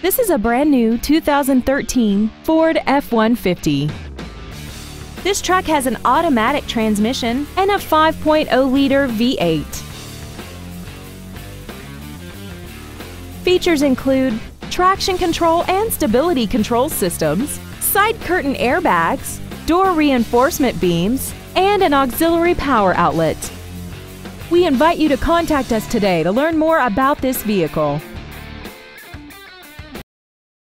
This is a brand new 2013 Ford F-150. This truck has an automatic transmission and a 5.0-liter V8. Features include traction control and stability control systems, side curtain airbags, door reinforcement beams, and an auxiliary power outlet. We invite you to contact us today to learn more about this vehicle.